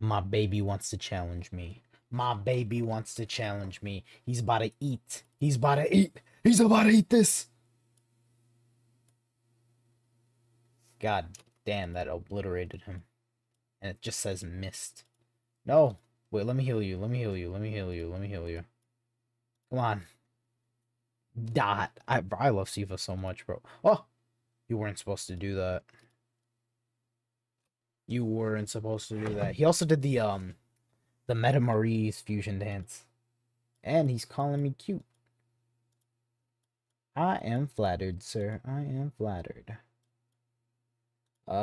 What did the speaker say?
My baby wants to challenge me. My baby wants to challenge me. He's about to eat. He's about to eat. He's about to eat this. God damn, that obliterated him. And it just says missed. No. Wait, let me heal you. Let me heal you. Let me heal you. Let me heal you. Come on. Dot. I I love Siva so much, bro. Oh, you weren't supposed to do that. You weren't supposed to do that. He also did the um the Metamoran fusion dance. And he's calling me cute. I am flattered, sir. I am flattered. Um